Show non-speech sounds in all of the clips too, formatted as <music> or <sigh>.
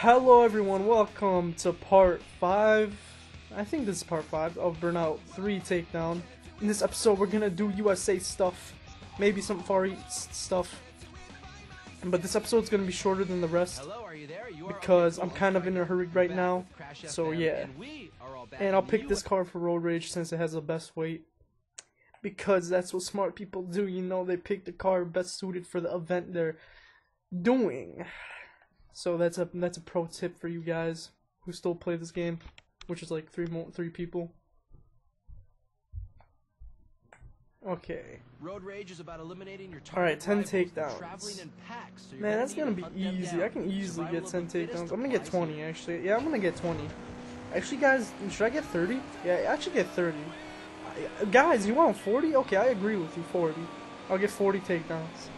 Hello everyone, welcome to part 5, I think this is part 5 of Burnout 3 Takedown. In this episode we're gonna do USA stuff, maybe some Far East stuff. But this episode's gonna be shorter than the rest because I'm kind of in a hurry right now, so yeah. And I'll pick this car for Road Rage since it has the best weight. Because that's what smart people do, you know, they pick the car best suited for the event they're doing. So that's a that's a pro tip for you guys who still play this game, which is like three more three people. Okay. Road rage is about eliminating your All right, 10 target rivals and takedowns. packs, so Man, that's gonna be easy. I can easily get 10 of the fittest takedowns. I'm gonna get 20 actually. Yeah, I'm gonna get 20. Actually, guys, should I get 30? Yeah, I actually get 30. I- Guys, you want 40? Okay, I agree with you. 40. I'll get 40 takedowns.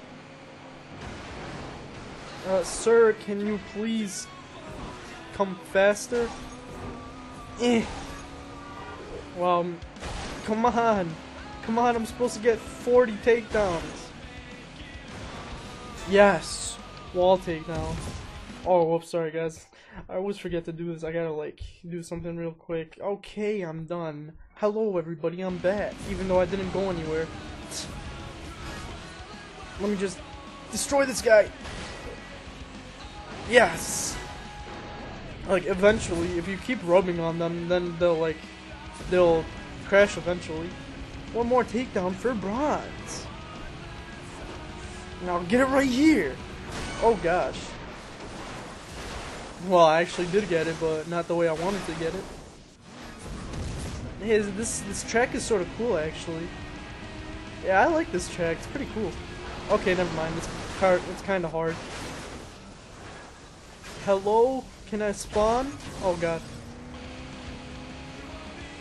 Uh, sir, can you please come faster? Eh. Well, come on. Come on, I'm supposed to get 40 takedowns. Yes. Wall takedown. Oh, whoops, sorry guys. I always forget to do this. I gotta like do something real quick. Okay, I'm done. Hello everybody, I'm back. Even though I didn't go anywhere. Let me just destroy this guy. Yes. Like eventually, if you keep rubbing on them, then they'll like they'll crash eventually. One more takedown for bronze. Now get it right here. Oh gosh. Well, I actually did get it, but not the way I wanted to get it. Hey, this this track is sort of cool actually. Yeah, I like this track. It's pretty cool. Okay, never mind. It's. It's kind of hard. Hello, can I spawn? Oh god.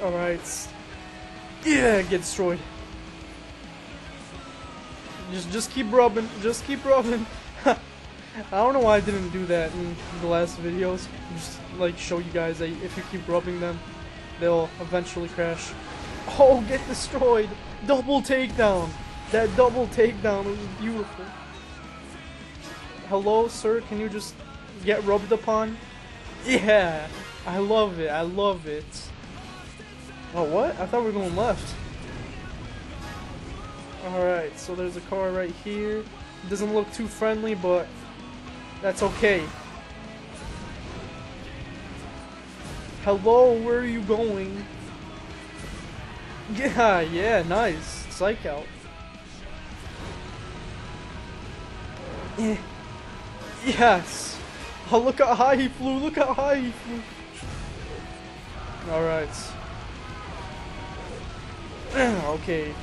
All right. Yeah, get destroyed. Just just keep rubbing. Just keep rubbing. <laughs> I don't know why I didn't do that in the last videos. Just like show you guys that if you keep rubbing them, they'll eventually crash. Oh, get destroyed! Double takedown! That double takedown was beautiful. Hello, sir, can you just get rubbed upon? <laughs> Yeah! I love it, I love it. Oh, what? I thought we were going left. Alright, so there's a car right here. It doesn't look too friendly, but that's okay. Hello, where are you going? <laughs> Yeah, yeah, nice. Psych out. Eh. <laughs> Yes. <laughs> Oh, look how high he flew. Look how high he flew. Alright. <clears throat> okay.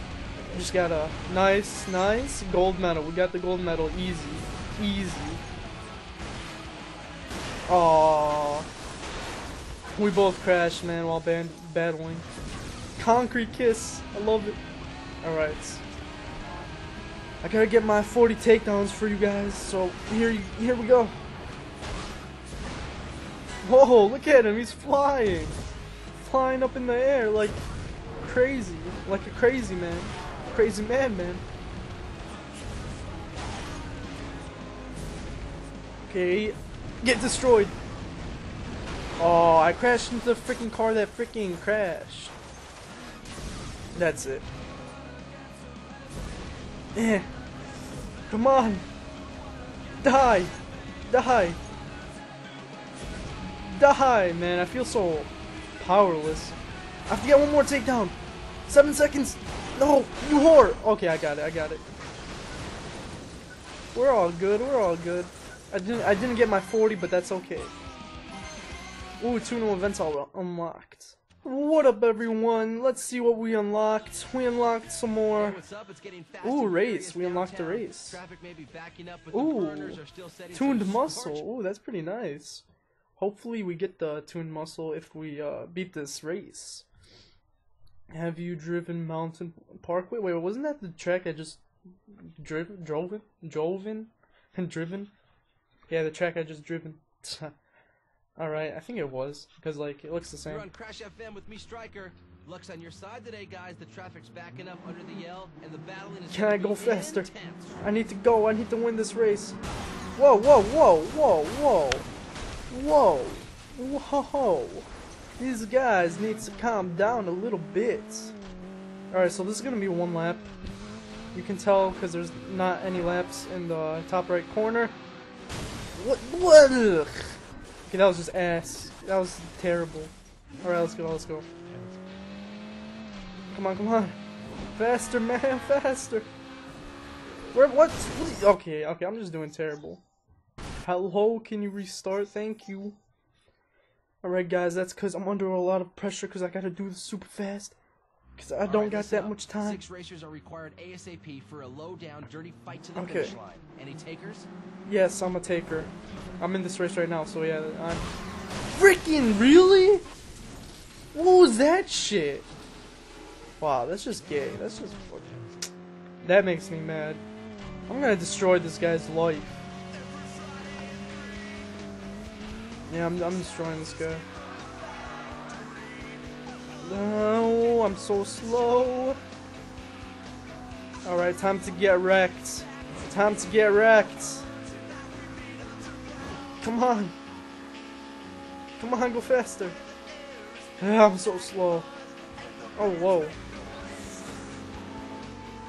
Just got a nice, nice gold medal. We got the gold medal easy. Easy. Aww. We both crashed, man, while battling. Concrete kiss. I love it. Alright. I gotta get my 40 takedowns for you guys, so here, here we go. Whoa, look at him, he's flying. Flying up in the air like crazy. Like a crazy man. Crazy man, man. Okay, get destroyed. Oh, I crashed into the freaking car that freaking crashed. That's it. Eh. Come on. Die. Die. Die, man. I feel so powerless. I have to get one more takedown. Seven seconds. No, you whore. Okay, I got it. I got it. We're all good. We're all good. I didn't. I didn't get my 40, but that's okay. Ooh, two new events all unlocked. What up, everyone? Let's see what we unlocked. We unlocked some more. Hey, what's up? It's getting fast Ooh, race. We unlocked a race. Traffic may be backing up, but Ooh, burners are still tuned muscle. Ooh, that's pretty nice. Hopefully, we get the tuned muscle if we uh, beat this race. Have you driven Mountain Parkway? Wait, wasn't that the track I just driven, drove in, drove in, and <laughs> driven? Yeah, the track I just driven. <laughs> All right, I think it was because like it looks the same. You're on Crash FM with me, Striker. Luck's on your side today, guys. The traffic's backing up under the L, and the battling is Can I go faster? intense. I need to go. I need to win this race. Whoa, whoa, whoa, whoa, whoa. Whoa! Whoa! These guys need to calm down a little bit. Alright, so this is gonna be one lap. You can tell because there's not any laps in the top right corner. What? What? Okay, that was just ass. That was terrible. Alright, let's go, let's go. Come on, come on. Faster, man, <laughs> faster. Where, what okay, okay, I'm just doing terrible. Hello, can you restart? Thank you. Alright, guys, that's because I'm under a lot of pressure because I gotta do this super fast. Because I don't right, got that up. much time. Six racers are required ASAP for a low-down, dirty fight to the Okay. finish line. Any takers? Yes, I'm a taker. I'm in this race right now, so yeah, I'm. Freaking really? What was that shit? Wow, that's just gay. That's just fucking. That makes me mad. I'm gonna destroy this guy's life. Yeah, I'm, I'm destroying this guy. No, I'm so slow. Alright, time to get wrecked. Time to get wrecked. Come on. Come on, go faster. <sighs> I'm so slow. Oh, whoa.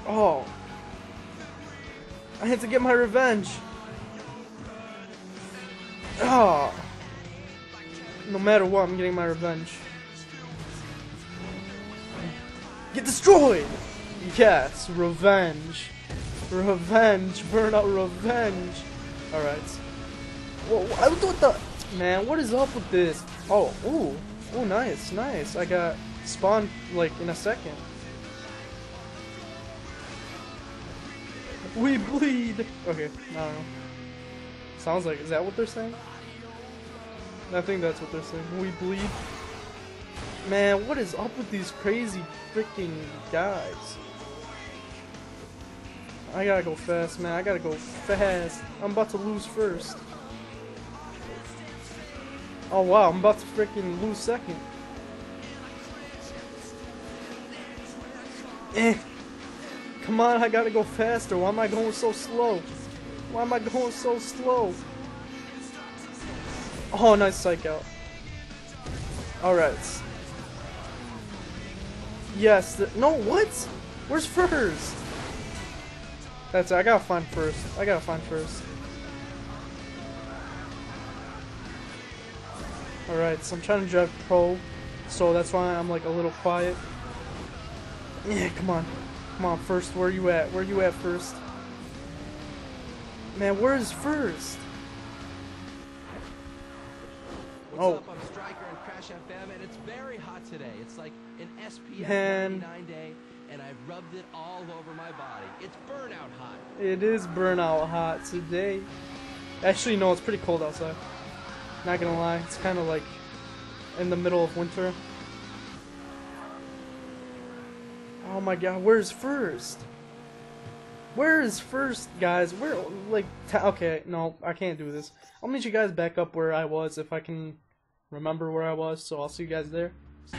Oh. I had to get my revenge. Oh. No matter what, I'm getting my revenge. Get destroyed! Yes, revenge. Revenge. Burnout revenge. Alright. What, what, what the? Man, what is up with this? Oh, ooh. Ooh, nice, nice. I got spawned, like, in a second. We bleed! Okay, I don't know. Sounds like, is that what they're saying? I think that's what they're saying. We bleed. Man, what is up with these crazy freaking guys? I gotta go fast, man. I gotta go fast. I'm about to lose first. Oh wow, I'm about to freaking lose second. Eh. Come on, I gotta go faster. Why am I going so slow? Why am I going so slow? Oh, nice psych out. Alright. Yes, no, what? Where's first? That's it. I gotta find first. I gotta find first. Alright, so I'm trying to drive pro, so that's why I'm like a little quiet. Yeah, come on. Come on, first, where you at? Where you at first? Man, where is first? What's Oh. up? I'm Striker and Crash FM, and it's very hot today. It's like an SPF Man. 99 day, and I've rubbed it all over my body. It's burnout hot. It is burnout hot today. Actually, no, it's pretty cold outside. Not gonna lie, it's kind of like in the middle of winter. Oh my god, where's first? Where is first, guys? Where, like, okay, no, I can't do this. I'll meet you guys back up where I was if I can remember where I was, so I'll see you guys there.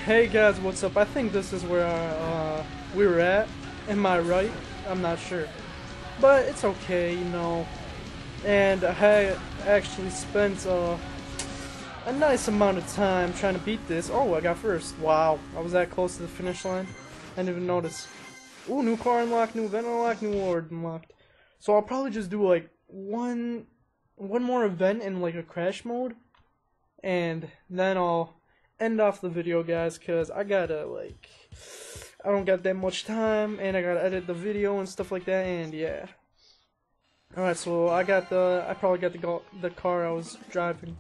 Hey guys, what's up? I think this is where uh, we were at. Am I right? I'm not sure. But it's okay, you know. And I actually spent uh, a nice amount of time trying to beat this. Oh, I got first. Wow, I was that close to the finish line. I didn't even notice. Ooh, new car unlocked, new event unlocked, new award unlocked. So I'll probably just do like one, one more event in like a crash mode, and then I'll end off the video, guys, cause I gotta like, I don't got that much time, and I gotta edit the video and stuff like that, and yeah. Alright, so I got the, I probably got the the car I was driving.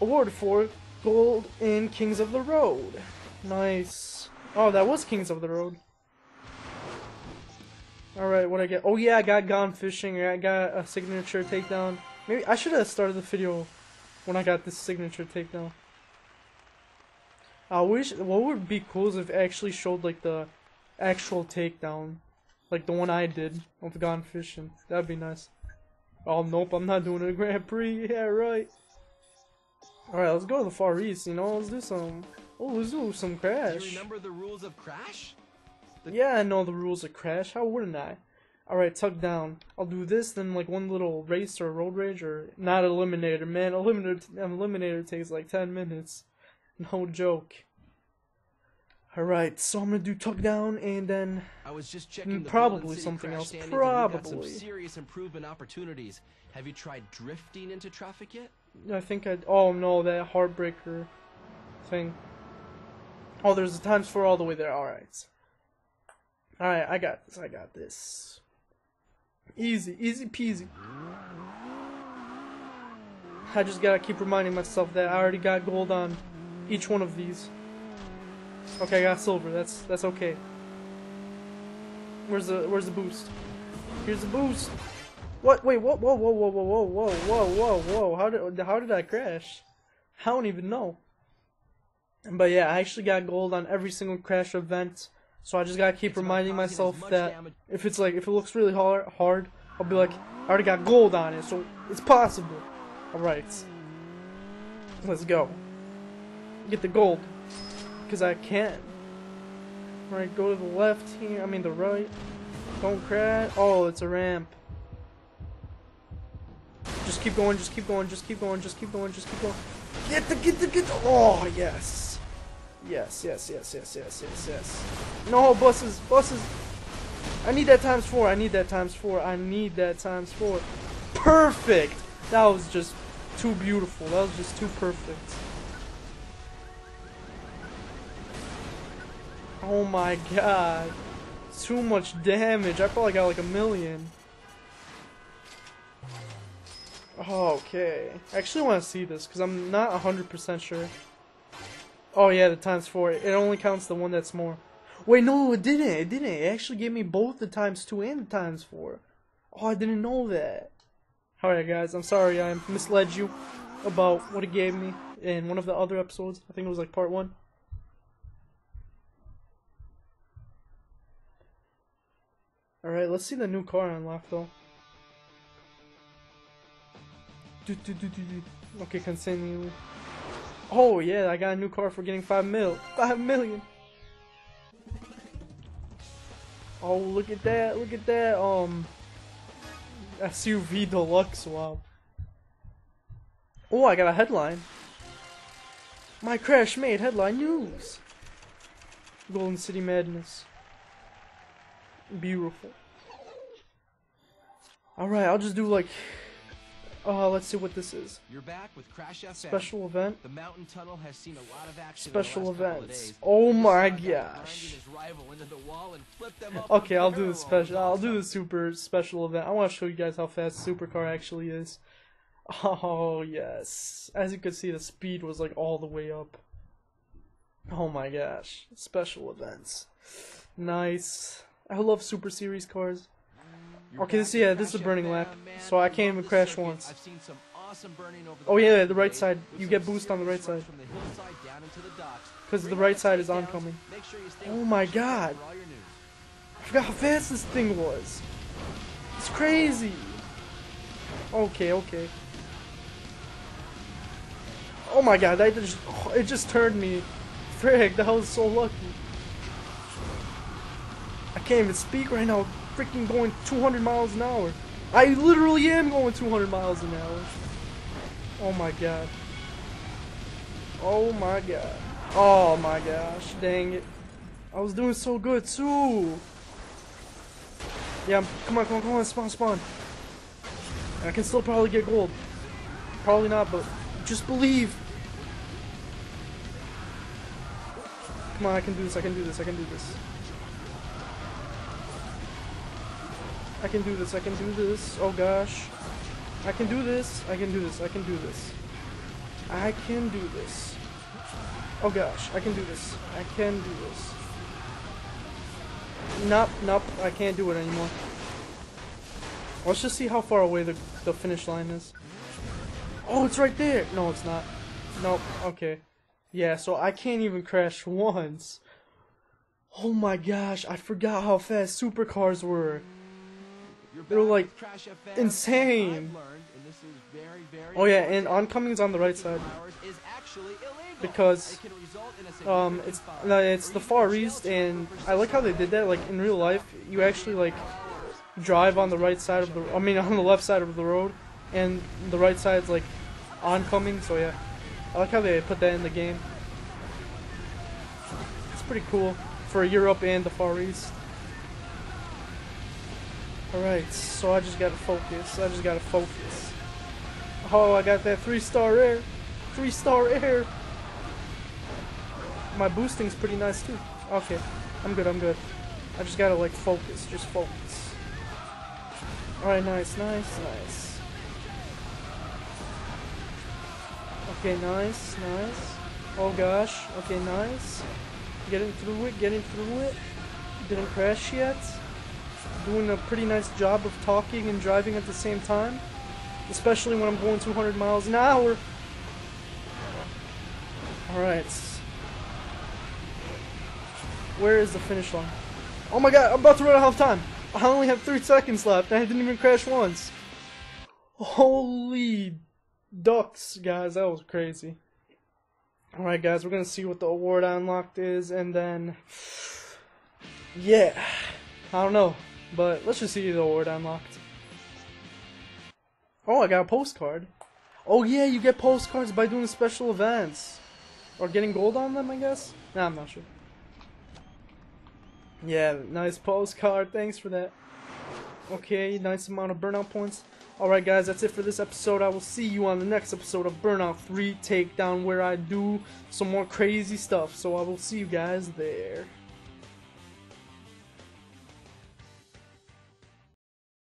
Award for Gold in Kings of the Road. Nice. Oh, that was Kings of the Road. Alright, what I get? Oh yeah, I got gone fishing. I got a signature takedown. Maybe I should have started the video when I got this signature takedown. I wish what would be cool is if it actually showed like the actual takedown, like the one I did of gone fishing. That'd be nice. Oh nope, I'm not doing a Grand Prix. <laughs> Yeah, right. All right, let's go to the Far East. You know, let's do some. Oh, let's do some Crash. Do you remember the rules of Crash? Yeah, I know the rules of Crash. How wouldn't I? Alright, tug down. I'll do this, then like one little race or road rage or not eliminator. Man, <laughs> eliminator eliminator takes like ten minutes. No joke. Alright, so I'm gonna do tug down and then I was just checking the mm, probably something else. standings, and we've got Probably. some serious improvement opportunities. Have you tried drifting into traffic yet? I think I oh no, that heartbreaker thing. Oh there's the times four all the way there, alright. Alright, I got this, I got this. Easy, easy peasy. I just gotta keep reminding myself that I already got gold on each one of these. Okay, I got silver. That's that's okay. Where's the where's the boost? Here's the boost. What? Wait. Whoa. Whoa. Whoa. Whoa. Whoa. Whoa. Whoa. Whoa. Whoa. How did how did I crash? I don't even know. But yeah, I actually got gold on every single crash event. So I just gotta keep reminding myself that if it's like if it looks really hard, hard, I'll be like, I already got gold on it, so it's possible. All right, let's go. Get the gold, cause I can. All right, go to the left here. I mean the right. Don't crash. Oh, it's a ramp. Just keep going. Just keep going. Just keep going. Just keep going. Just keep going. Get the get the get the. Oh yes. Yes, yes, yes, yes, yes, yes, yes. No, buses, buses. I need that times four. I need that times four. I need that times four. Perfect. That was just too beautiful. That was just too perfect. Oh my god. Too much damage. I probably got like a million. Okay. I actually want to see this because I'm not 100% sure. Oh yeah, the times four. It only counts the one that's more. Wait, no, it didn't. It didn't. It actually gave me both the times two and the times four. Oh, I didn't know that. Alright, guys, I'm sorry I misled you about what it gave me in one of the other episodes. I think it was like part one. Alright, let's see the new car unlock though. Okay, continue. Oh yeah, I got a new car for getting five mil. Five million. Oh look at that! Look at that! Um, SUV deluxe. Wow. Oh, I got a headline. My crash made headline news. Golden City Madness. Beautiful. Alright, I'll just do like. Uh, let's see what this is. You're back with Crash FM. Special event. The mountain tunnel has seen a lot of action. Special in the last couple of events. Oh my just got down gosh. grinding his rival into the wall and flipped them up Okay, I'll do the special. I'll do the super special event. I want to show you guys how fast supercar actually is. <laughs> Oh yes, as you can see, the speed was like all the way up. Oh my gosh, special events, nice. I love Super Series cars. Okay, this yeah, this is a burning lap, so I can't even crash once. Oh yeah, the right side. You get boost on the right side. Because the right side is oncoming. Oh my god! I forgot how fast this thing was. It's crazy! Okay, okay. Oh my god, that just, oh, it just turned me. Frick, that was so lucky. I can't even speak right now. Freaking going 200 miles an hour. I literally am going 200 miles an hour. Oh my god. Oh my god. Oh my gosh, dang it. I was doing so good too. Yeah, come on, come on, come on, spawn, spawn. I can still probably get gold. Probably not, but just believe. Come on, I can do this, I can do this, I can do this. I can do this, I can do this. Oh gosh. I can do this, I can do this, I can do this. I can do this. Oh gosh, I can do this. I can do this. Nope, nope, I can't do it anymore. Let's just see how far away the, the finish line is. Oh, it's right there! No, it's not. Nope, okay. Yeah, so I can't even crash once. Oh my gosh, I forgot how fast supercars were. They were, like, insane. Is Oh yeah, and oncoming's on the right side. is. Because, Um, it's it's the Far East, and I like how they did that. Like in real life, you actually like drive on the right side of the. I mean, <laughs> on the left side of the road, and the right side's like oncoming. So yeah, I like how they put that in the game. It's pretty cool for Europe and the Far East. Alright, so I just gotta focus. I just gotta focus. Oh, I got that three star air. Three star air. My boosting's pretty nice too. Okay, I'm good, I'm good. I just gotta like focus, just focus. Alright, nice, nice, nice. Okay, nice, nice. Oh gosh, okay, nice. Getting through it, getting through it. Didn't crash yet. Doing a pretty nice job of talking and driving at the same time. Especially when I'm going 200 miles an hour. Alright. Where is the finish line? Oh my god, I'm about to run out of time. I only have three seconds left. I didn't even crash once. Holy ducks, guys. That was crazy. Alright, guys, we're going to see what the award I unlocked is, and then. <sighs> Yeah. I don't know. But let's just see the award unlocked. Oh, I got a postcard. Oh yeah, you get postcards by doing special events. Or getting gold on them, I guess? Nah, I'm not sure. Yeah, nice postcard. Thanks for that. Okay, nice amount of burnout points. Alright guys, that's it for this episode. I will see you on the next episode of Burnout 3 Takedown where I do some more crazy stuff. So I will see you guys there.